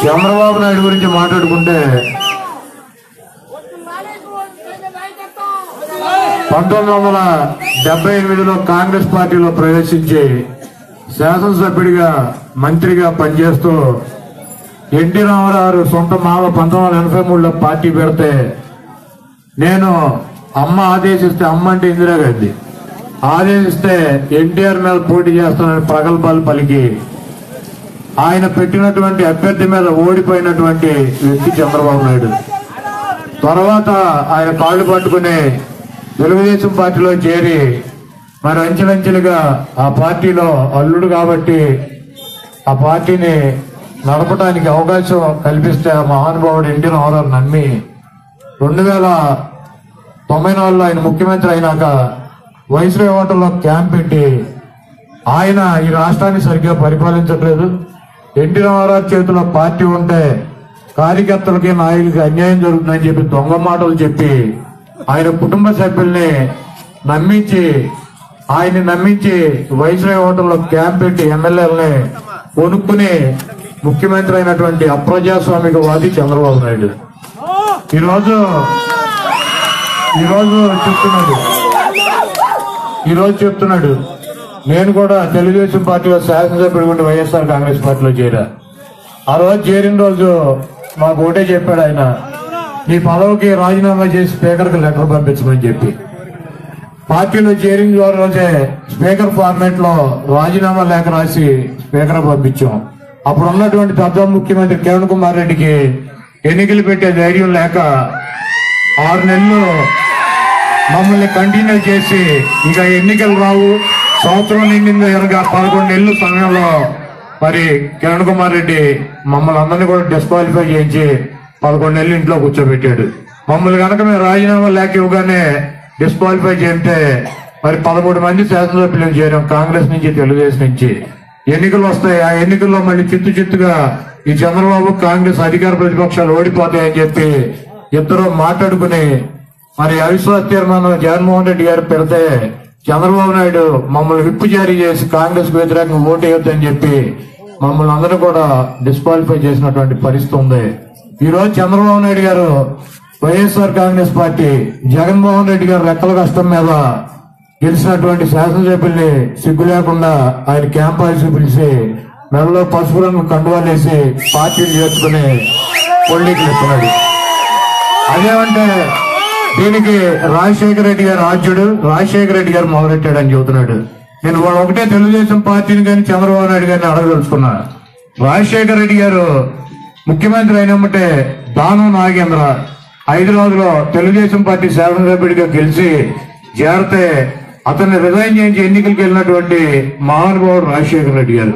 చంద్రబాబు నాయుడు గురించి మాట్లాడుకుంటే పంతొమ్మిది వందల డెబ్బై ఎనిమిదిలో కాంగ్రెస్ పార్టీలో ప్రవేశించి శాసనసభ్యుడిగా మంత్రిగా పనిచేస్తూ ఎన్టీ రామారావు సొంత మామ పంతొమ్మిది వందల ఎనభై మూడులో పార్టీ పెడితే నేను అమ్మ ఆదేశిస్తే అమ్మ అంటే ఇందిరాగాంధీ ఆదేశిస్తే ఎన్టీఆర్ మీద పోటీ చేస్తానని ప్రగల్భాలు పలికి ఆయన పెట్టినటువంటి అభ్యర్థి మీద ఓడిపోయినటువంటి వ్యక్తి చంద్రబాబు నాయుడు. తర్వాత ఆయన కాళ్ళు పట్టుకుని తెలుగుదేశం పార్టీలో చేరి మరి అంచెలంచెలుగా ఆ పార్టీలో అల్లుడు కాబట్టి ఆ పార్టీని నడపడానికి అవకాశం కల్పిస్తే ఆ మహానుభావుడు ఎన్టీ రామారావు నమ్మి రెండు వేల తొంభై నాలుగులో ఆయన ముఖ్యమంత్రి అయినాక వైస్రాయ్ హోటల్లో క్యాంప్ పెట్టి ఆయన ఈ రాష్ట్రాన్ని సరిగ్గా పరిపాలించట్లేదు. ఎన్టీ రామారావు చేతిలో పార్టీ ఉంటే కార్యకర్తలకి నాయకులకి అన్యాయం జరుగుతుందని చెప్పి దొంగ మాటలు చెప్పి ఆయన కుటుంబ సభ్యుల్ని నమ్మించి ఆయన్ని నమ్మించి వైస్రాయ్ హోటల్లో క్యాంప్ పెట్టి ఎమ్మెల్యేలని కొనుక్కుని ముఖ్యమంత్రి అయినటువంటి అప్రజాస్వామిక వాది చంద్రబాబు నాయుడు. ఈరోజు ఈరోజు చెప్తున్నాడు. ఈరోజు చెప్తున్నాడు. నేను కూడా తెలుగుదేశం పార్టీలో శాసనసభ్యుడు ఉండి వైఎస్ఆర్ కాంగ్రెస్ పార్టీలో చేరా. ఆ రోజు చేరిన రోజు మాకు ఒకటే చెప్పాడు ఆయన నీ పదవికి రాజీనామా చేసి స్పీకర్కి లెటర్ పంపించమని చెప్పి. పార్టీలో చేరిన రోజే స్పీకర్ ఫార్మేట్లో రాజీనామా లేఖ రాసి స్పీకర్ పంపించాం. అప్పుడు ఉన్నటువంటి పెద్ద ముఖ్యమంత్రి కిరణ్ కుమార్ రెడ్డికి ఎన్నికలు పెట్టే ధైర్యం లేక ఆరు నెలలు మమ్మల్ని కంటిన్యూ చేసి ఇక ఎన్నికలు రావు. సంవత్సరం నిండి కనుక పదకొండు నెలలు సమయంలో మరి కిరణ్ కుమార్ రెడ్డి మమ్మల్ని అందరినీ కూడా డిస్క్వాలిఫై చేయించి పదకొండు నెలలు ఇంట్లో కూర్చోబెట్టాడు. మమ్మల్ని కనుక మేము రాజీనామా లేక ఇవ్వగానే డిస్క్వాలిఫై చేస్తే మరి పదమూడు మంది శాసనసభ్యులను చేరాం కాంగ్రెస్ నుంచి తెలుగుదేశం నుంచి. ఎన్నికలు వస్తాయి. ఆ ఎన్నికల్లో మళ్ళీ చిత్తు చిత్తుగా ఈ చంద్రబాబు కాంగ్రెస్ అధికార ప్రతిపక్షాలు ఓడిపోతాయని చెప్పి ఇద్దరు మాట్లాడుకుని మరి అవిశ్వాస తీర్మానం జగన్మోహన్ రెడ్డి గారు పెడితే చంద్రబాబు నాయుడు మమ్మల్ని విప్పు జారీ చేసి కాంగ్రెస్ వ్యతిరేకంగా ఓటు వేయొద్దని చెప్పి మమ్మల్ని అందరూ కూడా డిస్క్వాలిఫై చేసినటువంటి పరిస్థితి ఉంది. ఈ రోజు చంద్రబాబు నాయుడు గారు YSR Congress party Jaganmohan Reddy గారు రెక్కల కష్టం మీద గెలిచినటువంటి శాసనసభ్యుల్ని సిగ్గు లేకుండా ఆయన క్యాంప్ పిలిచి మెడలో పసుపు రంగు కండువాలేసి పార్టీలు చేసుకుని పొలిటికల్ ఇస్తున్నాడు అదేమంటే దీనికి రాజశేఖర రెడ్డి గారు రాజ్యుడు రాజశేఖర రెడ్డి గారు మొదలెట్టాడని చెబుతున్నాడు. నేను వాడు ఒకటే తెలుగుదేశం పార్టీని కానీ చంద్రబాబు నాయుడు గారిని అడగదలుచుకున్నా. రాజశేఖర రెడ్డి గారు ముఖ్యమంత్రి అయినమ్మటే దానం నాగేంద్ర హైదరాబాద్లో తెలుగుదేశం పార్టీ శాసనసభ్యుడిగా గెలిచి చేరితే అతన్ని రిజైన్ చేయించి ఎన్నికలకు వెళ్ళినటువంటి మహానుభావుడు రాజశేఖర రెడ్డి గారు.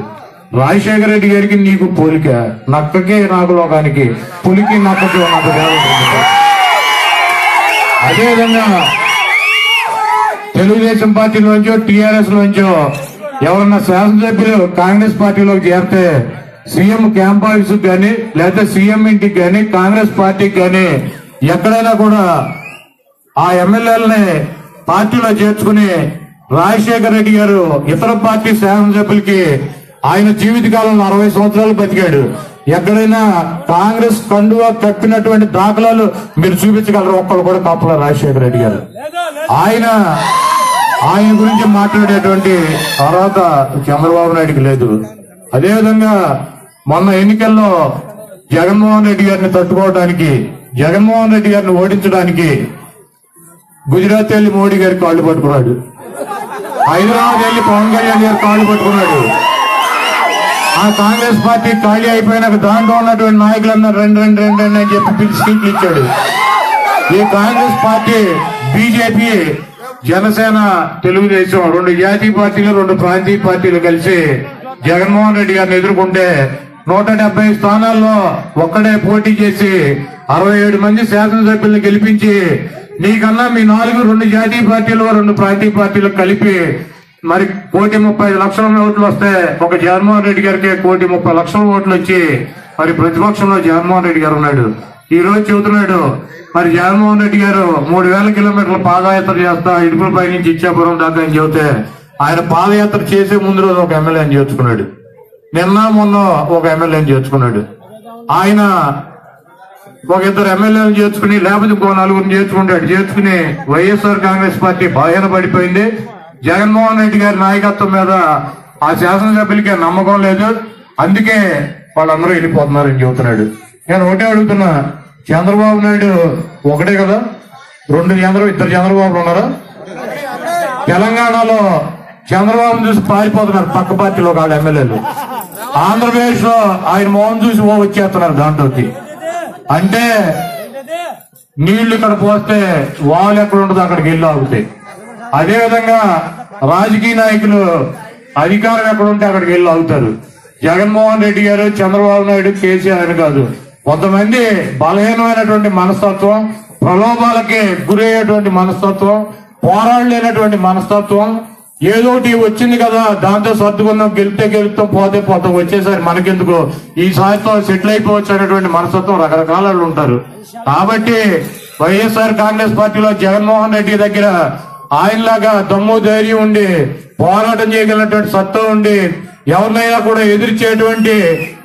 రాజశేఖర రెడ్డి గారికి నీకు పోలిక నక్కకే నాకు లోకానికి పులికి నక్కకి నాకు అదేవిధంగా తెలుగుదేశం పార్టీ నుంచో టీఆర్ఎస్ నుంచో ఎవరన్నా శాసనసభ్యులు కాంగ్రెస్ పార్టీలోకి చేరితే సీఎం క్యాంప్ ఆఫీస్ కానీ లేదా సీఎం ఇంటికి కానీ కాంగ్రెస్ పార్టీకి కానీ ఎక్కడైనా కూడా ఆ ఎమ్మెల్యేలని పార్టీలో చేర్చుకుని రాజశేఖర రెడ్డి గారు ఇతర పార్టీ శాసనసభ్యులకి ఆయన జీవితకాలంలో అరవై సంవత్సరాలు బతికాడు. ఎక్కడైనా కాంగ్రెస్ కండువా కప్పినటువంటి దాఖలాలు మీరు చూపించగలరు? ఒక్కరు కూడా కాపుల రాజశేఖర రెడ్డి గారు. ఆయన ఆయన గురించి మాట్లాడేటువంటి అర్హత చంద్రబాబు నాయుడికి లేదు. అదేవిధంగా మొన్న ఎన్నికల్లో జగన్మోహన్ రెడ్డి గారిని తట్టుకోవడానికి జగన్మోహన్ రెడ్డి గారిని ఓడించడానికి గుజరాత్ వెళ్ళి మోడీ గారి కాళ్ళు పట్టుకున్నాడు. హైదరాబాద్ వెళ్ళి పవన్ కళ్యాణ్ గారి కాళ్ళు పట్టుకున్నాడు. ఆ కాంగ్రెస్ పార్టీ ఖాళీ అయిపోయినాక దాంట్లో ఉన్నటువంటి నాయకులందరూ రెండు రెండు రెండు రెండు అని చెప్పి పిలిచి సీట్లు ఇచ్చాడు. ఈ Congress party BJP Janasena Telugu Desam రెండు జాతీయ పార్టీలు రెండు ప్రాంతీయ పార్టీలు కలిసి జగన్మోహన్ రెడ్డి గారిని ఎదుర్కొంటే నూట డెబ్బై స్థానాల్లో ఒక్కడే పోటీ చేసి అరవై ఏడు మంది శాసనసభ్యులను గెలిపించి నీకన్నా మీ నాలుగు రెండు జాతీయ పార్టీలు రెండు ప్రాంతీయ పార్టీలు కలిపి మరి కోటి ముప్పై లక్షల ఓట్లు వస్తే ఒక జగన్మోహన్ రెడ్డి గారికి కోటి ముప్పై లక్షల ఓట్లు వచ్చి మరి ప్రతిపక్షంలో జగన్మోహన్ రెడ్డి గారు ఉన్నాడు. ఈ రోజు చెబుతున్నాడు మరి జగన్మోహన్ రెడ్డి గారు మూడు వేల కిలోమీటర్ల పాదయాత్ర చేస్తా ఇడుపులపై నుంచి ఇచ్చాపురం దాకా అని చెబితే ఆయన పాదయాత్ర చేసే ముందు రోజు ఒక ఎమ్మెల్యేని చేర్చుకున్నాడు నిన్న మొన్న ఒక ఎమ్మెల్యేని చేర్చుకున్నాడు ఆయన ఒక ఇద్దరు ఎమ్మెల్యేలను చేర్చుకుని లేకపోతే ఇంకో నలుగురిని చేర్చుకుంటాడు చేర్చుకుని వైఎస్ఆర్ కాంగ్రెస్ పార్టీ బలహీన పడిపోయింది. జగన్మోహన్ రెడ్డి గారి నాయకత్వం మీద ఆ శాసనసభ్యులకే నమ్మకం లేదు. అందుకే వాళ్ళందరూ వెళ్ళిపోతున్నారని చెబుతున్నాడు. నేను ఒకటే అడుగుతున్నా చంద్రబాబు నాయుడు ఒకటే కదా? రెండు చంద్ర ఇద్దరు చంద్రబాబులు ఉన్నారా? తెలంగాణలో చంద్రబాబు చూసి పారిపోతున్నారు పక్క పార్టీలో కాదు ఎమ్మెల్యేలు. ఆంధ్రప్రదేశ్లో ఆయన మోహన్ చూసి ఓ వచ్చేస్తున్నారు దాంట్లోకి. అంటే నీళ్ళు ఇక్కడ పోస్తే వాళ్ళు ఎక్కడ ఉండదు అక్కడికి వెళ్ళి ఆగుతాయి అదేవిధంగా రాజకీయ నాయకులు అధికారం ఎక్కడ ఉంటే అక్కడికి వెళ్ళి ఆగుతారు. జగన్మోహన్ రెడ్డి గారు చంద్రబాబు నాయుడు కేసీఆర్ కాదు. కొంతమంది బలహీనమైనటువంటి మనస్తత్వం ప్రలోభాలకి గురయ్యేటువంటి మనస్తత్వం పోరాడలేనటువంటి మనస్తత్వం ఏదో ఒకటి వచ్చింది కదా దాంతో సర్దుకుందాం గెలితే గెలుపుతాం పోతే పోతాం వచ్చేసరి మనకెందుకు? ఈ సాయంత్రం సెటిల్ అయిపోవచ్చు అనేటువంటి మనస్తత్వం రకరకాల వాళ్ళు ఉంటారు. కాబట్టి వైఎస్ఆర్ కాంగ్రెస్ పార్టీలో జగన్మోహన్ రెడ్డి దగ్గర ఆయనలాగా దమ్ము ధైర్యం ఉండి పోరాటం చేయగలిగినటువంటి సత్తా ఉండి ఎవరినైనా కూడా ఎదిరించేటువంటి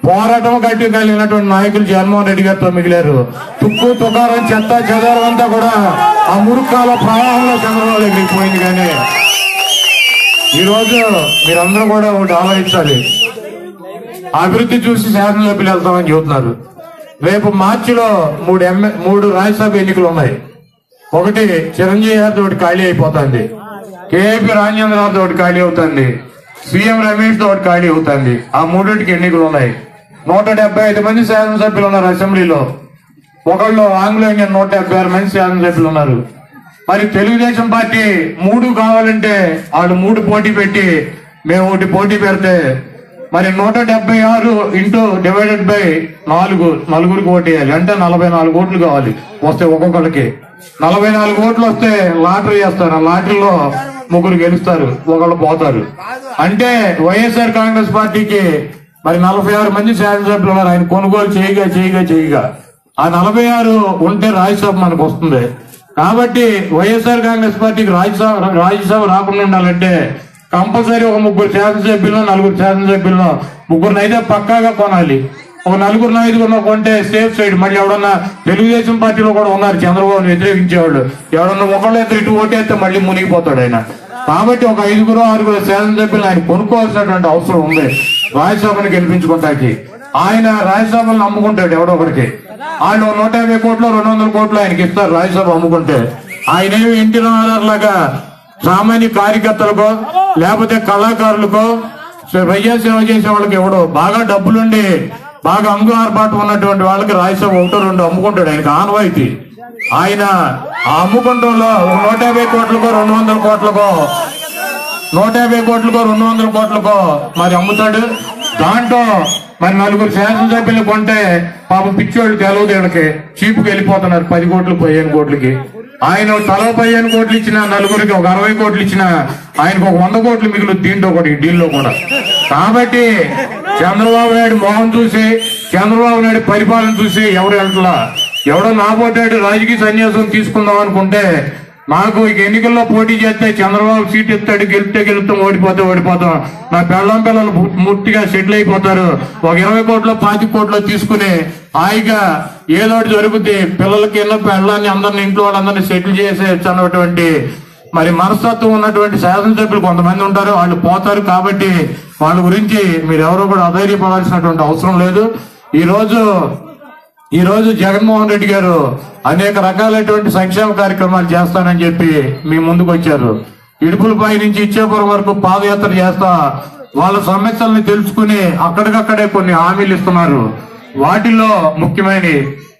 పోరాటం గట్టి కలిగినటువంటి నాయకులు జగన్మోహన్ రెడ్డి గారితో మిగిలారు. తుక్కు తుకారం చెత్త చెదారం అంతా కూడా ఆ మురుకాల ప్రవాహంలో చంద్రబాబు దగ్గరికి పోయింది కానీ ఈరోజు మీరందరూ కూడా ఒకటి ఆలోచించాలి అభివృద్ధి చూసి శాసనసభ్యులు వెళ్తామని చెబుతున్నారు. రేపు మార్చిలో మూడు ఎంఏ మూడు రాజ్యసభ ఎన్నికలు ఉన్నాయి. ఒకటి చిరంజీవి గారితో ఒకటి ఖాళీ అయిపోతుంది. కేఏపీ రాజేంద్రరావు తోటి ఖాళీ అవుతుంది. సీఎం రమేష్ తోటి ఖాళీ అవుతుంది. ఆ మూడింటికి ఎన్నికలు ఉన్నాయి. నూట డెబ్బై ఐదు మంది శాసనసభ్యులు ఉన్నారు అసెంబ్లీలో. ఒకళ్ళు ఆంగ్లో ఇండియన్ నూట డెబ్బై ఆరు మంది శాసనసభ్యులు ఉన్నారు. మరి తెలుగుదేశం పార్టీ మూడు కావాలంటే వాళ్ళు మూడు పోటీ పెట్టి మేము ఒకటి పోటీ పెడితే మరి నూట డెబ్బై ఆరు ఇంటూ డివైడెడ్ బై నాలుగు నలుగురికి ఓటేయాలి వేయాలి. అంటే నలభై నాలుగు ఓట్లు కావాలి. వస్తే ఒక్కొక్కరికి నలభై నాలుగు ఓట్లు వస్తే లాటరీ చేస్తారు ఆ లాటరీలో ముగ్గురు గెలుస్తారు. ఒకళ్ళు పోతారు. అంటే వైఎస్ఆర్ కాంగ్రెస్ పార్టీకి మరి నలభై ఆరు మంది శాసనసభ్యులు ఉన్నారు. ఆయన కొనుగోలు చేయగా చేయగా చేయగా. ఆ నలభై ఆరు ఉంటే రాజ్యసభ మనకు వస్తుంది. కాబట్టి వైఎస్ఆర్ కాంగ్రెస్ పార్టీకి రాజ్యసభ రాజ్యసభ రాకుండా ఉండాలంటే కంపల్సరీ ఒక ముగ్గురు శాసనసభ్యులను నలుగురు శాసనసభ్యులను ముగ్గురిని అయితే పక్కాగా కొనాలి. ఒక నలుగురు ఐదుగురు కొంటే సేఫ్ సైడ్. మళ్ళీ ఎవడన్నా తెలుగుదేశం పార్టీలో కూడా ఉన్నారు చంద్రబాబుని వ్యతిరేకించేవాళ్ళు. ఎవడన్నా ఒకళ్ళు అయితే ఇటు ఓటేస్తే మళ్ళీ మునిగిపోతాడు ఆయన. కాబట్టి ఒక ఐదుగురు ఆరుగురు శాసనసభ్యులు ఆయన కొనుక్కోవాల్సినటువంటి అవసరం ఉంది. రాజ్యసభను గెలిపించుకుంటాకి ఆయన రాజ్యసభను నమ్ముకుంటాడు ఎవడో ఒకరికి ఆయన నూట యాభై కోట్లు రెండు వందల కోట్లు ఆయనకి ఇస్తారు రాజ్యసభ అమ్ముకుంటే. ఆయన ఇంటి ఎన్టీ రామారావు లాగా సామాన్య కార్యకర్తలకో లేకపోతే కళాకారులకో ప్రజాసేవ చేసే వాళ్ళకి ఇవ్వడు బాగా డబ్బులుండి బాగా అంగు ఆర్పాటు ఉన్నటువంటి వాళ్ళకి రాజ్యసభ ఒకటో రెండు అమ్ముకుంటాడు ఆయనకు ఆనవాయితీ. ఆయన ఆ అమ్ముకుంటంలో నూట యాభై కోట్లకో రెండు వందల కోట్లకో నూట యాభై కోట్లకో రెండు వందల కోట్లకో మరి అమ్ముతాడు. దాంట్లో మరి నలుగురు శాసనసభ్యులు కొంటే పాపం పిచ్చోళ్ళు తెలవదు వీళ్ళకి చీపుకి వెళ్ళిపోతున్నారు పది కోట్లు పదిహేను కోట్లకి. ఆయన తలో పదిహేను కోట్లు ఇచ్చిన నలుగురికి ఒక అరవై కోట్లు ఇచ్చిన ఆయనకు ఒక వంద కోట్లు మిగులు దీంట్లో ఒకటి డీల్లో కూడా. కాబట్టి చంద్రబాబు నాయుడు మోహన్ చూసి చంద్రబాబు నాయుడు పరిపాలన చూసి ఎవరు వెళ్తలా ఎవడో నాపోటాడు రాజకీయ సన్యాసం తీసుకుందాం అనుకుంటే నాకు ఇక ఎన్నికల్లో పోటీ చేస్తే చంద్రబాబు సీట్ ఇస్తాడు గెలిస్తే గెలుస్తాం ఓడిపోతే ఓడిపోతాం. నా పెళ్ళం పిల్లలు ముట్టిగా సెటిల్ అయిపోతారు. ఒక ఇరవై కోట్లు పాతి కోట్లు తీసుకుని హాయిగా ఏదో ఒకటి పిల్లలకి ఎన్నో పెళ్ళాన్ని అందరిని ఇంట్లో వాళ్ళందరినీ సెటిల్ చేసేయచ్చు అన్నటువంటి మరి మనస్తత్వం ఉన్నటువంటి శాసనసభ్యులు కొంతమంది ఉంటారు. వాళ్ళు పోతారు కాబట్టి వాళ్ళ గురించి మీరు ఎవరో కూడా అధైర్యపడాల్సినటువంటి అవసరం లేదు. ఈ ఈరోజు జగన్మోహన్ రెడ్డి గారు అనేక రకాలైనటువంటి సంక్షేమ కార్యక్రమాలు చేస్తానని చెప్పి మీ ముందుకు వచ్చారు. ఇడుపులపై నుంచి ఇచ్చేపురం వరకు పాదయాత్ర చేస్తా వాళ్ళ సమస్యల్ని తెలుసుకుని అక్కడికక్కడే కొన్ని హామీలు ఇస్తున్నారు. వాటిల్లో ముఖ్యమైనవి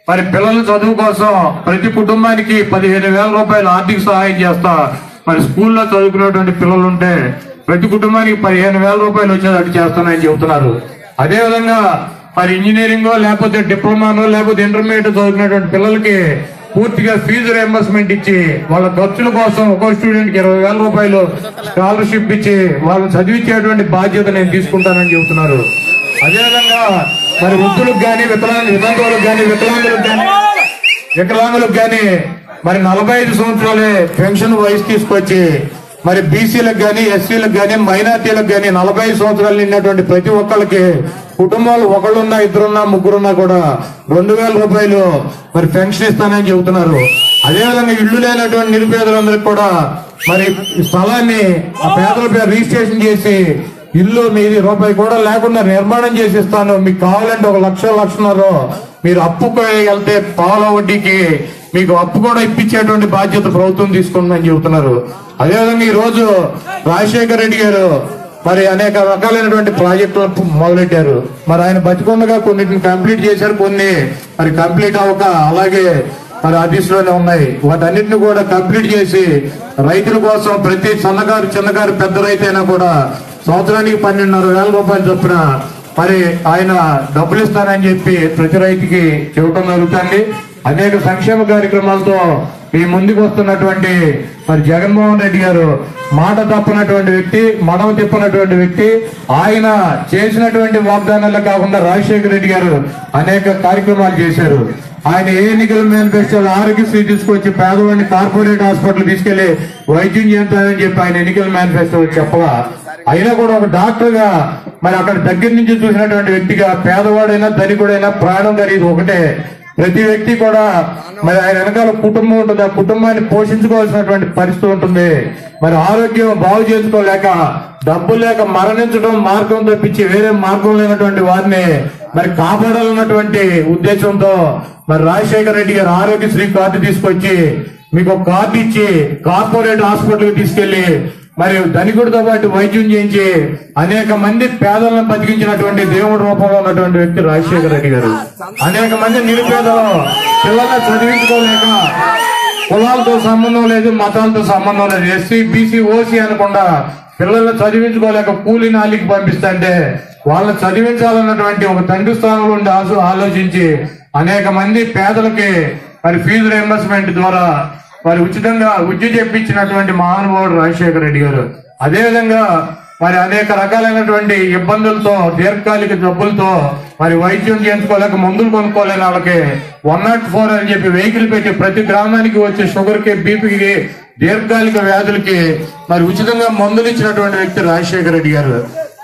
మరి పిల్లల చదువు కోసం ప్రతి కుటుంబానికి పదిహేను వేల రూపాయలు ఆర్థిక సహాయం చేస్తా మరి స్కూల్లో చదువుకునేటువంటి పిల్లలు ఉంటే ప్రతి కుటుంబానికి పదిహేను వేల రూపాయలు వచ్చేటట్టు చేస్తానని చెబుతున్నారు. అదేవిధంగా మరి ఇంజనీరింగ్ లేకపోతే డిప్లొమానో లేకపోతే ఇంటర్మీడియట్ చదువుకునేటువంటి పిల్లలకి పూర్తిగా ఫీజు రియంబర్స్మెంట్ ఇచ్చి వాళ్ళ ఖర్చుల కోసం ఒక్కో స్టూడెంట్కి ఇరవై వేల రూపాయలు స్కాలర్షిప్ ఇచ్చి వాళ్ళని చదివించేటువంటి బాధ్యత నేను తీసుకుంటానని చెబుతున్నారు. అదేవిధంగా మరి వృద్ధులకు కానీ వికలాంగ వితంతువులకు కానీ వికలాంగులకు కానీ వికలాంగులకు కానీ మరి నలభై ఐదు సంవత్సరాలే పెన్షన్ వయసు తీసుకొచ్చి మరి బీసీలకు కానీ ఎస్సీలకు కానీ మైనార్టీలకు కానీ నలభై సంవత్సరాలు నిన్నటువంటి ప్రతి ఒక్కరికి కుటుంబాలు ఒకళ్ళున్నా ఇద్దరున్నా ముగ్గురున్నా కూడా రెండు వేల రూపాయలు మరి పెన్షన్ ఇస్తానని చెబుతున్నారు. అదేవిధంగా ఇల్లు లేనటువంటి నిరుపేదలందరికి కూడా మరి ఈ స్థలాన్ని ఆ పేదల పేరు రిజిస్ట్రేషన్ చేసి ఇల్లు మీది రూపాయి కూడా లేకుండా నిర్మాణం చేసి ఇస్తాను మీకు కావాలంటే ఒక లక్ష లక్షన్నర మీరు అప్పుకు వెళ్తే పాల వడ్డీకి మీకు అప్పు కూడా ఇప్పించేటువంటి బాధ్యత ప్రభుత్వం తీసుకుందని చెబుతున్నారు. అదేవిధంగా ఈ రోజు రాజశేఖర రెడ్డి గారు మరి అనేక రకాలైనటువంటి ప్రాజెక్టులను మొదలెట్టారు. మరి ఆయన బతికొండగా కొన్నిటిని కంప్లీట్ చేశారు కొన్ని మరి కంప్లీట్ అవ్వక అలాగే మరి ఆఫీసులోనే ఉన్నాయి. వాటన్నిటిని కూడా కంప్లీట్ చేసి రైతుల కోసం ప్రతి సన్నగారు చిన్నగారు పెద్ద రైతు అయినా కూడా సంవత్సరానికి పన్నెండున్నర వేల రూపాయలు చొప్పున మరి ఆయన డబ్బులు ఇస్తానని చెప్పి ప్రతి రైతుకి చెప్పడం జరుగుతుంది అనేక సంక్షేమ కార్యక్రమాలతో ఈ ముందుకు వస్తున్నటువంటి మరి జగన్మోహన్ రెడ్డి గారు మాట తప్పనటువంటి వ్యక్తి మడవ తిప్పనటువంటి వ్యక్తి ఆయన చేసినటువంటి వాగ్దానాలు కాకుండా రాజశేఖర రెడ్డి గారు అనేక కార్యక్రమాలు చేశారు. ఆయన ఏ ఎన్నికల మేనిఫెస్టోలో ఆరోగ్యశ్రీ తీసుకొచ్చి పేదవాడిని కార్పొరేట్ హాస్పిటల్ తీసుకెళ్ళి వైద్యం చేస్తానని చెప్పి ఆయన ఎన్నికల మేనిఫెస్టో చెప్పగా అయినా కూడా ఒక డాక్టర్గా మరి అక్కడ దగ్గర నుంచి చూసినటువంటి వ్యక్తిగా పేదవాడైనా ధనికుడైనా ప్రాణం ఖరీదు ఒకటే. ప్రతి వ్యక్తి కూడా మరి ఆయన వెనకాల కుటుంబం ఉంటుంది. ఆ కుటుంబాన్ని పోషించుకోవాల్సినటువంటి పరిస్థితి ఉంటుంది. మరి ఆరోగ్యం బాగు చేసుకోలేక డబ్బు లేక మరణించడం మార్గం తప్పించి వేరే మార్గం లేనటువంటి వారిని మరి కాపాడాలన్నటువంటి ఉద్దేశంతో మరి రాజశేఖర రెడ్డి గారు ఆరోగ్యశ్రీ కార్డు తీసుకొచ్చి మీకు ఒక కార్డు ఇచ్చి కార్పొరేట్ హాస్పిటల్ తీసుకెళ్ళి మరి ధనికుడితో పాటు వైద్యం చేయించి అనేక మంది పేదలను బతికించినటువంటి దేవుడి రూపంలో ఉన్నటువంటి వ్యక్తి రాజశేఖర రెడ్డి గారు. అనేక మంది నిరుపేదలు పిల్లల్ని చదివించుకోలేక కులాలతో సంబంధం లేదు మతాలతో సంబంధం లేదు. ఎస్సీ బీసీ ఓసీ అనకుండా పిల్లల్ని చదివించుకోలేక కూలి నాలికి పంపిస్తుంటే వాళ్ళని చదివించాలన్నటువంటి ఒక తండ్రి స్థానంలో ఉండి ఆలోచించి అనేక మంది పేదలకి మరి ఫీజు రియంబర్స్మెంట్ ద్వారా మరి ఉచితంగా విద్య చెప్పించినటువంటి మహానుభావుడు రాజశేఖర రెడ్డి గారు. అదేవిధంగా మరి అనేక రకాలైనటువంటి ఇబ్బందులతో దీర్ఘకాలిక జబ్బులతో మరి వైద్యం చేయించుకోలేక మందులు కొనుక్కోలేని వాళ్ళకి వన్ నాట్ ఫోర్ అని చెప్పి వెహికల్ పెట్టి ప్రతి గ్రామానికి వచ్చే షుగర్కి బీపీకి దీర్ఘకాలిక వ్యాధులకి మరి ఉచితంగా మందులు ఇచ్చినటువంటి వ్యక్తి రాజశేఖర రెడ్డి గారు.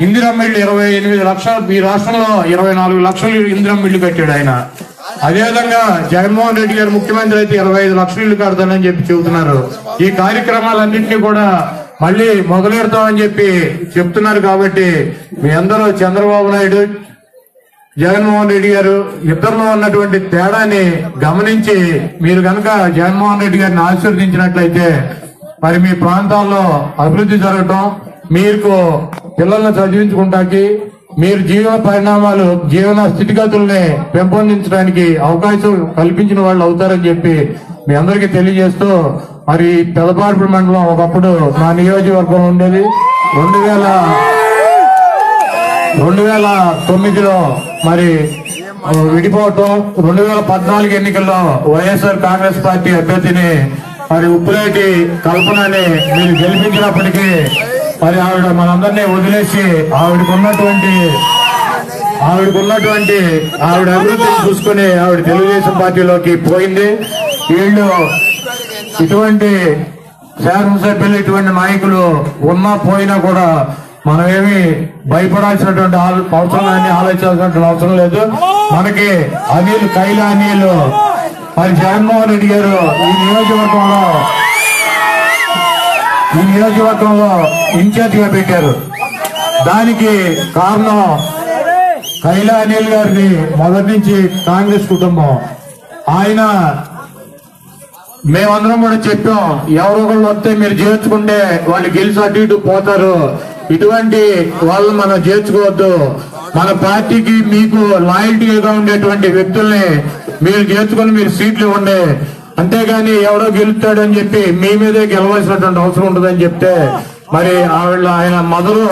ఇందిరా మిల్లు ఇరవై ఎనిమిది లక్షలు ఈ రాష్ట్రంలో ఇరవై నాలుగు లక్షలు ఇందిరా మిల్లు కట్టాడు ఆయన. అదేవిధంగా జగన్మోహన్ రెడ్డి గారు ముఖ్యమంత్రి అయితే ఇరవై ఐదు లక్షలు ఇల్లు కడతానని చెప్పి చెబుతున్నారు. ఈ కార్యక్రమాలన్నింటినీ కూడా మళ్ళీ మొదలెడతామని చెప్పి చెప్తున్నారు కాబట్టి మీ అందరూ చంద్రబాబు నాయుడు జగన్మోహన్ రెడ్డి గారు ఇద్దరిలో ఉన్నటువంటి తేడాని గమనించి మీరు కనుక జగన్మోహన్ రెడ్డి గారిని ఆశీర్వదించినట్లయితే మరి మీ ప్రాంతాల్లో అభివృద్ధి జరగటం మీకు పిల్లల్ని చదివించుకుంటాకి మీరు జీవన పరిణామాలు జీవన స్థితిగతుల్ని పెంపొందించడానికి అవకాశం కల్పించిన వాళ్ళు అవుతారని చెప్పి మీ అందరికీ తెలియజేస్తూ మరి పెదపార్పు మండలం ఒకప్పుడు మా నియోజకవర్గం ఉండేది. రెండు వేల రెండు వేల తొమ్మిదిలో మరి విడిపోవటం రెండు వేల పద్నాలుగు ఎన్నికల్లో వైఎస్ఆర్ కాంగ్రెస్ పార్టీ అభ్యర్థిని మరి ఉప్పులేటి కల్పనని మీరు గెలిపించినప్పటికీ మరి ఆవిడ మనందరినీ వదిలేసి ఆవిడకు ఉన్నటువంటి ఆవిడకు ఉన్నటువంటి ఆవిడ అభివృద్ధిని చూసుకుని ఆవిడ తెలుగుదేశం పార్టీలోకి పోయింది. వీళ్ళు ఇటువంటి శాసనసభ్యులు ఇటువంటి నాయకులు ఉన్నా పోయినా కూడా మనమేమి భయపడాల్సినటువంటి ఆల- అవసరం ఆలోచించాల్సినటువంటి అవసరం లేదు. మనకి అనిల్ కైలా అనిల్ మరి జగన్మోహన్ రెడ్డి గారు ఈ నియోజకవర్గంలో ఈ నియోజకవర్గంలో ఇన్ఛార్జిగా పెట్టారు. దానికి కారణం కైలా అనిల్ గారిని మొదటి నుంచి కాంగ్రెస్ కుటుంబం. ఆయన మేమందరం కూడా చెప్పాం ఎవరో ఒకళ్ళు వస్తే మీరు చేర్చుకుంటే వాళ్ళు గెలిచి అటు ఇటు పోతారు. ఇటువంటి వాళ్ళు మనం చేర్చుకోవద్దు. మన పార్టీకి మీకు లాయల్టీగా ఉండేటువంటి వ్యక్తుల్ని మీరు చేర్చుకుని మీరు సీట్లు ఉండే అంతేగాని ఎవడో గెలుస్తాడని చెప్పి మీ మీదే గెలవాల్సినటువంటి అవసరం ఉంటుందని చెప్తే మరి ఆవిడ ఆయన మదరు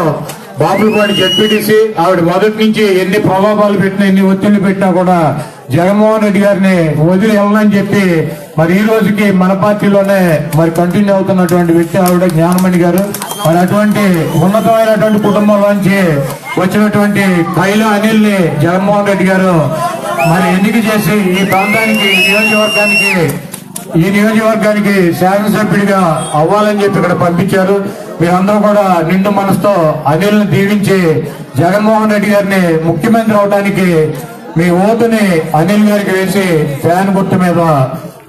బాపులపాటి జడ్పీటీసీ ఆవిడ మొదటి నుంచి ఎన్ని ప్రలోభాలు పెట్టినా ఎన్ని ఒత్తిళ్ళు పెట్టినా కూడా జగన్మోహన్ రెడ్డి గారిని వదిలి వెళ్ళనని చెప్పి మరి ఈ రోజుకి మన పార్టీలోనే మరి కంటిన్యూ అవుతున్నటువంటి వ్యక్తి ఆవిడ జ్ఞానమణి గారు. మరి అటువంటి ఉన్నతమైనటువంటి కుటుంబంలోంచి వచ్చినటువంటి కైల అనిల్ని జగన్మోహన్ రెడ్డి గారు మరి ఎన్నిక చేసి ఈ ప్రాంతానికి నియోజకవర్గానికి ఈ నియోజకవర్గానికి శాసనసభ్యుడిగా అవ్వాలని చెప్పి ఇక్కడ పంపించారు. మీరందరూ కూడా నిండు మనసుతో అనిల్ని దీవించి జగన్మోహన్ రెడ్డి గారిని ముఖ్యమంత్రి అవడానికి మీ ఓటుని అనిల్ గారికి వేసి ఫ్యాన్ గుర్తు మీద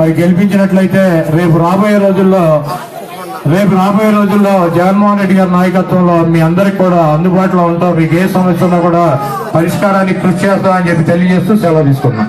మరి గెలిపించినట్లయితే రేపు రాబోయే రోజుల్లో రేపు రాబోయే రోజుల్లో జగన్మోహన్ రెడ్డి గారి నాయకత్వంలో మీ అందరికి కూడా అందుబాటులో ఉంటాం. మీకు ఏ సమస్య ఉన్నా కూడా పరిష్కారానికి కృషి చేస్తామని చెప్పి తెలియజేస్తూ సెలవు తీసుకున్నాం